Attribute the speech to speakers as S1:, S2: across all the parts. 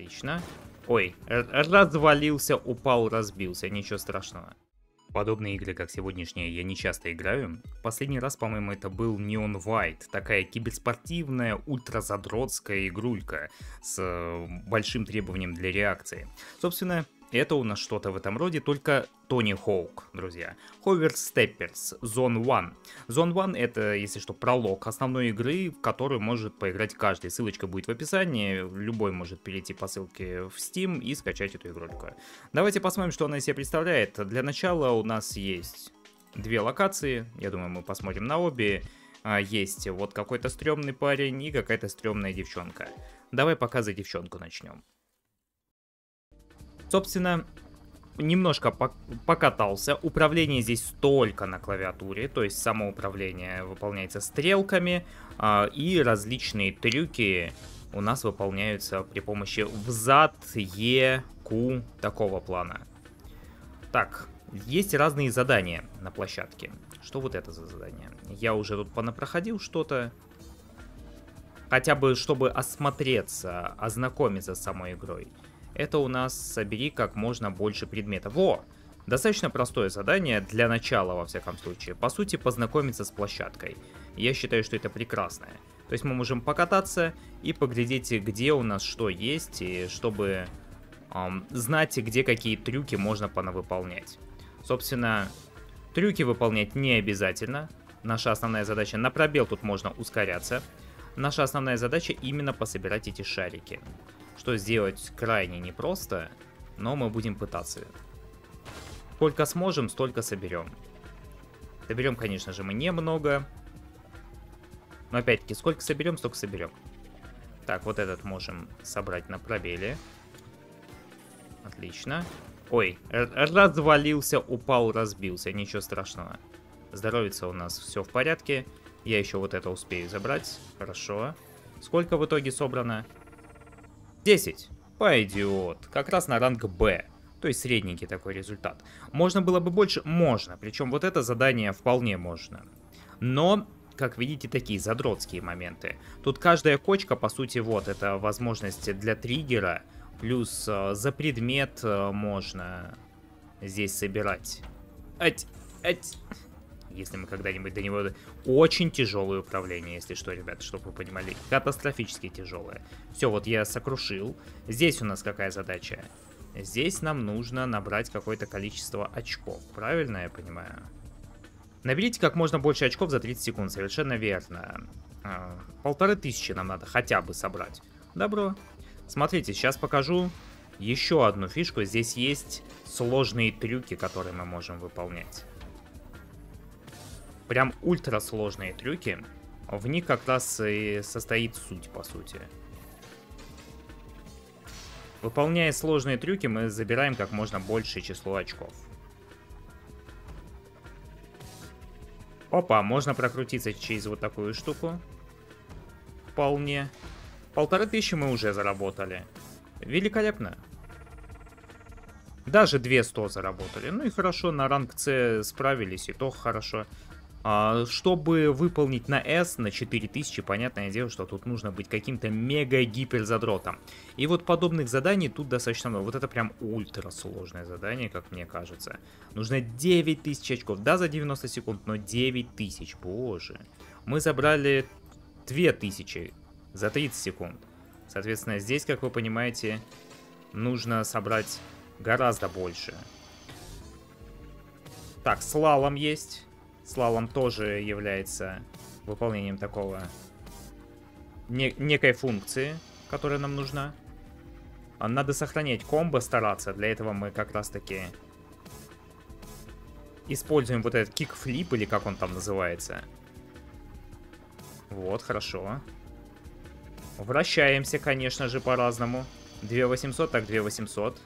S1: Отлично. Ой, развалился, упал, разбился. Ничего страшного. Подобные игры, как сегодняшняя, я не часто играю. Последний раз, по-моему, это был Neon White, такая киберспортивная, ультразадротская игрулька с э, большим требованием для реакции. Собственно, это у нас что-то в этом роде, только Тони Хоук, друзья. Ховер Степперс, Zone 1. Zone 1 это, если что, пролог основной игры, в которую может поиграть каждый. Ссылочка будет в описании, любой может перейти по ссылке в Steam и скачать эту игрульку. Давайте посмотрим, что она из себя представляет. Для начала у нас есть две локации, я думаю, мы посмотрим на обе. А, есть вот какой-то стрёмный парень и какая-то стрёмная девчонка. Давай пока за девчонку начнем. Собственно, немножко покатался. Управление здесь только на клавиатуре, то есть само управление выполняется стрелками, э, и различные трюки у нас выполняются при помощи взад, Е, Q, такого плана. Так, есть разные задания на площадке. Что вот это за задание? Я уже тут понапроходил что-то. Хотя бы, чтобы осмотреться, ознакомиться с самой игрой это у нас собери как можно больше предметов. Во! Достаточно простое задание для начала, во всяком случае. По сути, познакомиться с площадкой. Я считаю, что это прекрасное. То есть мы можем покататься и поглядеть, где у нас что есть, и чтобы эм, знать, где какие трюки можно понавыполнять. Собственно, трюки выполнять не обязательно. Наша основная задача на пробел тут можно ускоряться. Наша основная задача именно пособирать эти шарики что сделать крайне непросто, но мы будем пытаться. Сколько сможем, столько соберем. Соберем, конечно же, мы немного. Но опять-таки, сколько соберем, столько соберем. Так, вот этот можем собрать на пробеле. Отлично. Ой, развалился, упал, разбился. Ничего страшного. Здоровится у нас все в порядке. Я еще вот это успею забрать. Хорошо. Сколько в итоге собрано? 10. Пойдет. Как раз на ранг Б. То есть средненький такой результат. Можно было бы больше? Можно. Причем вот это задание вполне можно. Но, как видите, такие задротские моменты. Тут каждая кочка, по сути, вот, это возможность для триггера. Плюс э, за предмет э, можно здесь собирать. Ать, ать если мы когда-нибудь до него... Очень тяжелое управление, если что, ребята, чтобы вы понимали. Катастрофически тяжелое. Все, вот я сокрушил. Здесь у нас какая задача? Здесь нам нужно набрать какое-то количество очков. Правильно я понимаю? Наберите как можно больше очков за 30 секунд. Совершенно верно. А, полторы тысячи нам надо хотя бы собрать. Добро. Смотрите, сейчас покажу еще одну фишку. Здесь есть сложные трюки, которые мы можем выполнять прям ультра сложные трюки. В них как раз и состоит суть, по сути. Выполняя сложные трюки, мы забираем как можно большее число очков. Опа, можно прокрутиться через вот такую штуку. Вполне. Полторы тысячи мы уже заработали. Великолепно. Даже 200 заработали. Ну и хорошо, на ранг С справились, и то хорошо. А, чтобы выполнить на S на 4000, понятное дело, что тут нужно быть каким-то мега-гиперзадротом. И вот подобных заданий тут достаточно много. Вот это прям ультра сложное задание, как мне кажется. Нужно 9000 очков. Да, за 90 секунд, но 9000, боже. Мы забрали 2000 за 30 секунд. Соответственно, здесь, как вы понимаете, нужно собрать гораздо больше. Так, слалом есть. Слалом тоже является выполнением такого не, некой функции, которая нам нужна. А надо сохранять комбо, стараться. Для этого мы как раз таки используем вот этот кикфлип, или как он там называется. Вот, хорошо. Вращаемся, конечно же, по-разному. 2800, так 2800.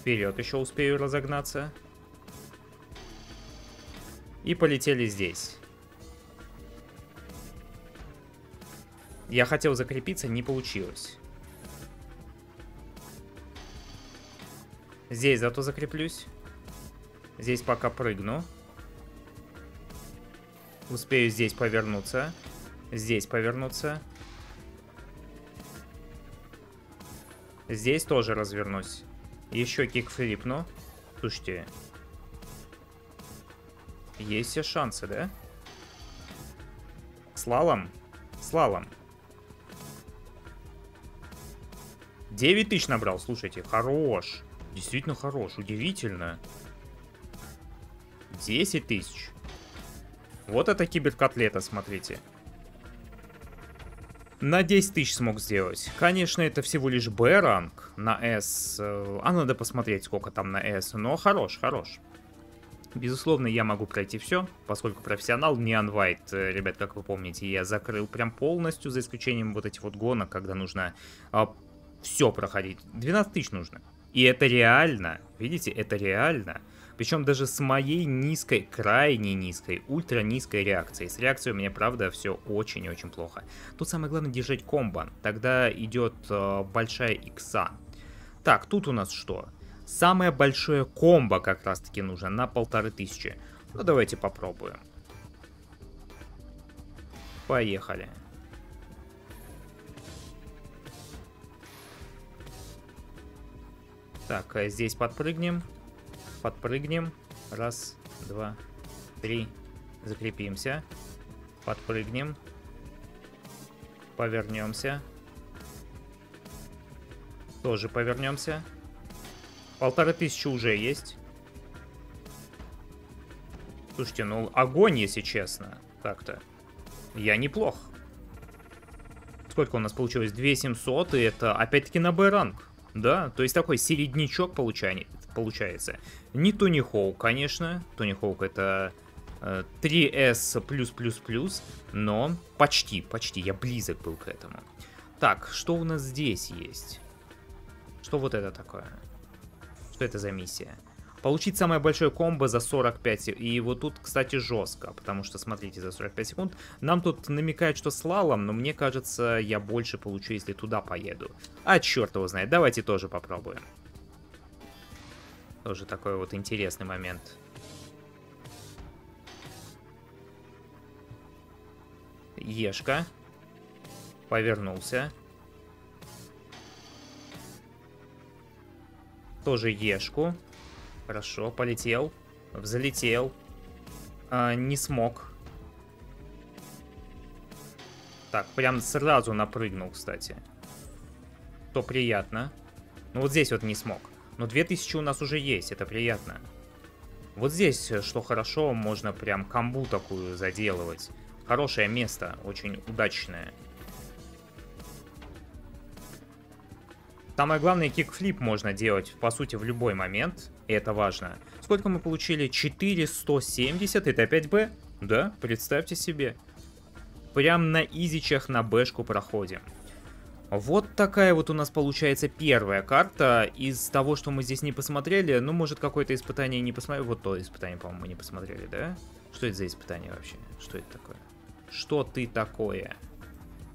S1: Вперед еще успею разогнаться. И полетели здесь. Я хотел закрепиться, не получилось. Здесь зато закреплюсь. Здесь пока прыгну. Успею здесь повернуться. Здесь повернуться. Здесь тоже развернусь. Еще кикфлип, ну. Слушайте. Есть все шансы, да? Слалом? Слалом. 9 тысяч набрал, слушайте, хорош. Действительно хорош, удивительно. 10 тысяч. Вот это киберкотлета, смотрите. На 10 тысяч смог сделать. Конечно, это всего лишь Б-ранг. На S... Э, а надо посмотреть, сколько там на S. Но хорош, хорош. Безусловно, я могу пройти все, поскольку профессионал не White, э, ребят, как вы помните, я закрыл прям полностью, за исключением вот этих вот гонок, когда нужно а, все проходить. 12 тысяч нужно. И это реально, видите, это реально. Причем даже с моей низкой, крайне низкой, ультра низкой реакцией. С реакцией у меня, правда, все очень-очень плохо. Тут самое главное держать комбо. Тогда идет э, большая икса. Так, тут у нас что? Самое большое комбо как раз-таки нужно на полторы тысячи. Ну, давайте попробуем. Поехали. Так, а здесь подпрыгнем подпрыгнем. Раз, два, три. Закрепимся. Подпрыгнем. Повернемся. Тоже повернемся. Полторы тысячи уже есть. Слушайте, ну огонь, если честно. Так-то. Я неплох. Сколько у нас получилось? 2700, и это опять-таки на Б-ранг. Да, то есть такой середнячок получается. Не Тони Хоук, конечно. Тони Хоук это 3S+++, э, но почти, почти, я близок был к этому. Так, что у нас здесь есть? Что вот это такое? Что это за миссия? Получить самое большое комбо за 45 И вот тут, кстати, жестко, потому что, смотрите, за 45 секунд нам тут намекают, что слалом, но мне кажется, я больше получу, если туда поеду. А черт его знает, давайте тоже попробуем. Тоже такой вот интересный момент. Ешка. Повернулся. Тоже Ешку. Хорошо, полетел. Взлетел. А, не смог. Так, прям сразу напрыгнул, кстати. То приятно. Ну вот здесь вот не смог. Но 2000 у нас уже есть, это приятно. Вот здесь, э, что хорошо, можно прям камбу такую заделывать. Хорошее место, очень удачное. Самое главное, кикфлип можно делать, по сути, в любой момент, и это важно. Сколько мы получили? 4170, это 5Б? Да, представьте себе. Прям на изичах на бэшку проходим. Вот такая вот у нас получается первая карта. Из того, что мы здесь не посмотрели, ну, может, какое-то испытание не посмотрели. Вот то испытание, по-моему, мы не посмотрели, да? Что это за испытание вообще? Что это такое? Что ты такое?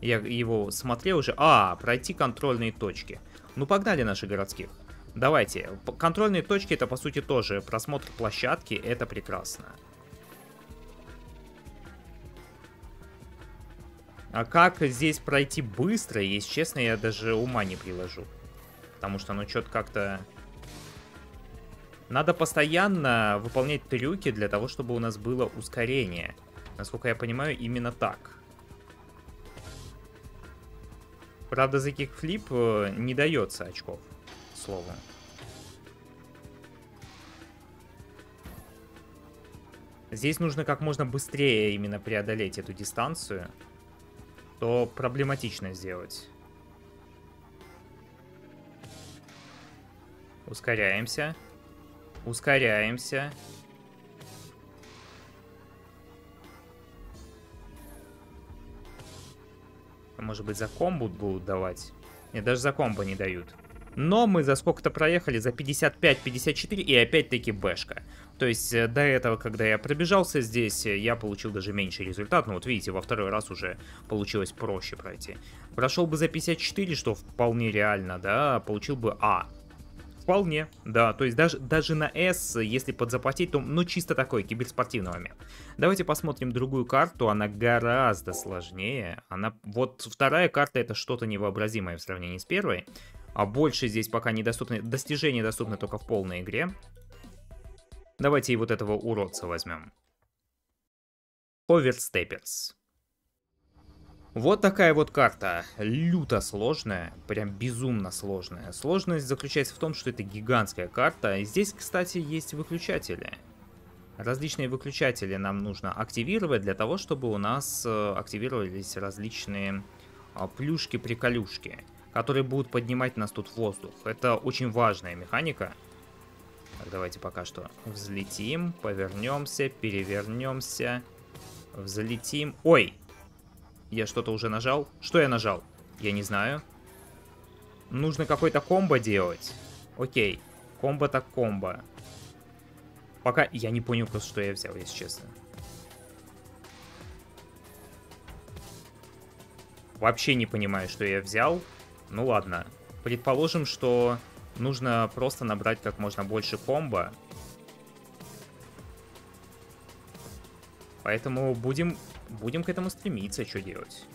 S1: Я его смотрел уже. А, пройти контрольные точки. Ну, погнали наши городских. Давайте. Контрольные точки это, по сути, тоже просмотр площадки. Это прекрасно. А как здесь пройти быстро, если честно, я даже ума не приложу. Потому что, ну, что-то как-то... Надо постоянно выполнять трюки для того, чтобы у нас было ускорение. Насколько я понимаю, именно так. Правда, за кикфлип э, не дается очков, к слову. Здесь нужно как можно быстрее именно преодолеть эту дистанцию то проблематично сделать. Ускоряемся. Ускоряемся. Может быть, за комбо будут давать? Нет, даже за комбо не дают. Но мы за сколько-то проехали, за 55-54 и опять-таки бэшка. То есть э, до этого, когда я пробежался здесь, э, я получил даже меньший результат. Но вот видите, во второй раз уже получилось проще пройти. Прошел бы за 54, что вполне реально, да, получил бы А. Вполне, да, то есть даже, даже на S, если подзаплатить, то, ну, чисто такой киберспортивный момент. Давайте посмотрим другую карту, она гораздо сложнее. Она, вот вторая карта это что-то невообразимое в сравнении с первой. А больше здесь пока недоступны. Достижения доступны только в полной игре. Давайте и вот этого уродца возьмем. Oversteppers. Вот такая вот карта. Люто сложная. Прям безумно сложная. Сложность заключается в том, что это гигантская карта. Здесь, кстати, есть выключатели. Различные выключатели нам нужно активировать для того, чтобы у нас э, активировались различные а, плюшки-приколюшки, которые будут поднимать нас тут в воздух. Это очень важная механика. Так, давайте пока что взлетим, повернемся, перевернемся, взлетим. Ой, я что-то уже нажал. Что я нажал? Я не знаю. Нужно какой-то комбо делать. Окей, комбо так комбо. Пока я не понял просто, что я взял, если честно. Вообще не понимаю, что я взял. Ну ладно. Предположим, что нужно просто набрать как можно больше комбо. Поэтому будем, будем к этому стремиться, что делать.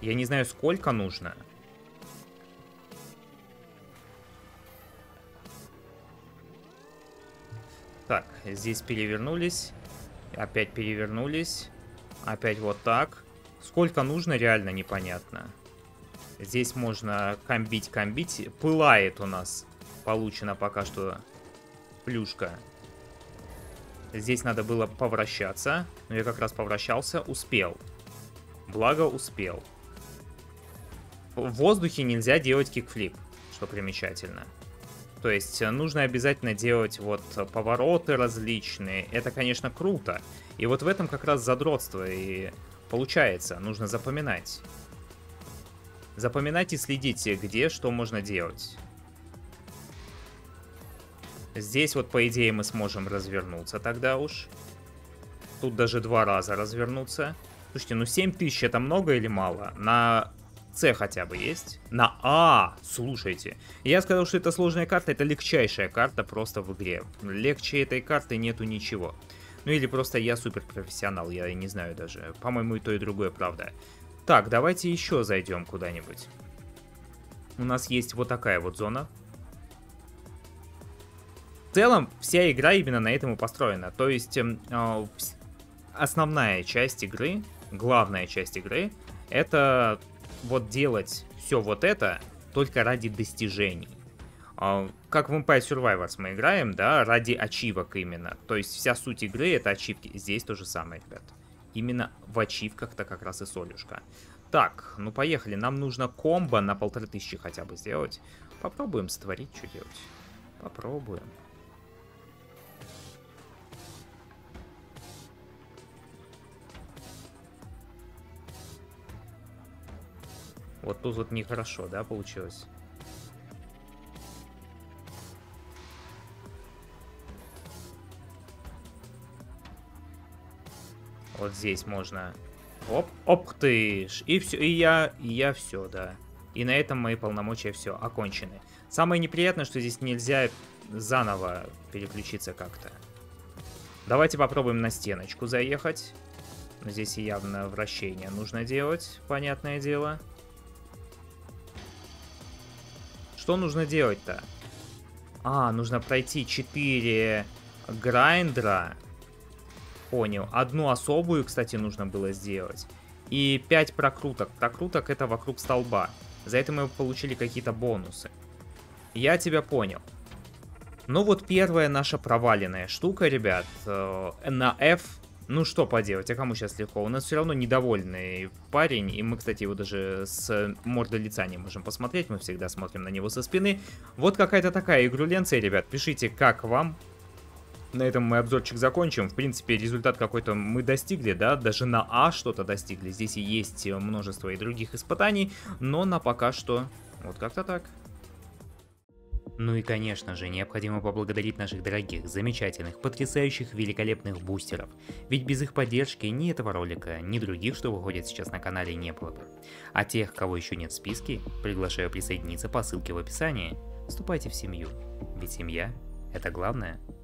S1: Я не знаю, сколько нужно. Так, здесь перевернулись. Опять перевернулись. Опять вот так. Сколько нужно, реально непонятно. Здесь можно комбить, комбить. Пылает у нас. Получена пока что плюшка. Здесь надо было повращаться. Но я как раз повращался. Успел. Благо успел. В воздухе нельзя делать кикфлип, что примечательно. То есть э, нужно обязательно делать вот повороты различные. Это, конечно, круто. И вот в этом как раз задротство и получается. Нужно запоминать. Запоминать и следите, где что можно делать. Здесь вот, по идее, мы сможем развернуться тогда уж. Тут даже два раза развернуться. Слушайте, ну 7 тысяч это много или мало? На с хотя бы есть. На А, слушайте. Я сказал, что это сложная карта, это легчайшая карта просто в игре. Легче этой карты нету ничего. Ну или просто я супер профессионал, я не знаю даже. По-моему, и то, и другое правда. Так, давайте еще зайдем куда-нибудь. У нас есть вот такая вот зона. В целом, вся игра именно на этом и построена. То есть, э, основная часть игры, главная часть игры, это вот делать все вот это только ради достижений. А, как в Empire Survivors мы играем, да, ради ачивок именно. То есть вся суть игры это ачивки. Здесь то же самое, ребят. Именно в ачивках-то как раз и солюшка. Так, ну поехали. Нам нужно комбо на полторы тысячи хотя бы сделать. Попробуем створить, что делать. Попробуем. Вот тут вот нехорошо, да, получилось? Вот здесь можно. Оп, оп ты ж. И все, и я, и я все, да. И на этом мои полномочия все окончены. Самое неприятное, что здесь нельзя заново переключиться как-то. Давайте попробуем на стеночку заехать. Здесь явно вращение нужно делать, понятное дело. Что нужно делать-то? А, нужно пройти 4 грайндера. Понял. Одну особую, кстати, нужно было сделать. И 5 прокруток. Прокруток это вокруг столба. За это мы получили какие-то бонусы. Я тебя понял. Ну вот первая наша проваленная штука, ребят. Э, на F ну что поделать, а кому сейчас легко? У нас все равно недовольный парень, и мы, кстати, его даже с морды лица не можем посмотреть, мы всегда смотрим на него со спины. Вот какая-то такая игруленция, ребят, пишите, как вам. На этом мы обзорчик закончим. В принципе, результат какой-то мы достигли, да, даже на А что-то достигли. Здесь и есть множество и других испытаний, но на пока что вот как-то так. Ну и конечно же, необходимо поблагодарить наших дорогих, замечательных, потрясающих, великолепных бустеров. Ведь без их поддержки ни этого ролика, ни других, что выходят сейчас на канале, не было бы. А тех, кого еще нет в списке, приглашаю присоединиться по ссылке в описании. Вступайте в семью, ведь семья – это главное –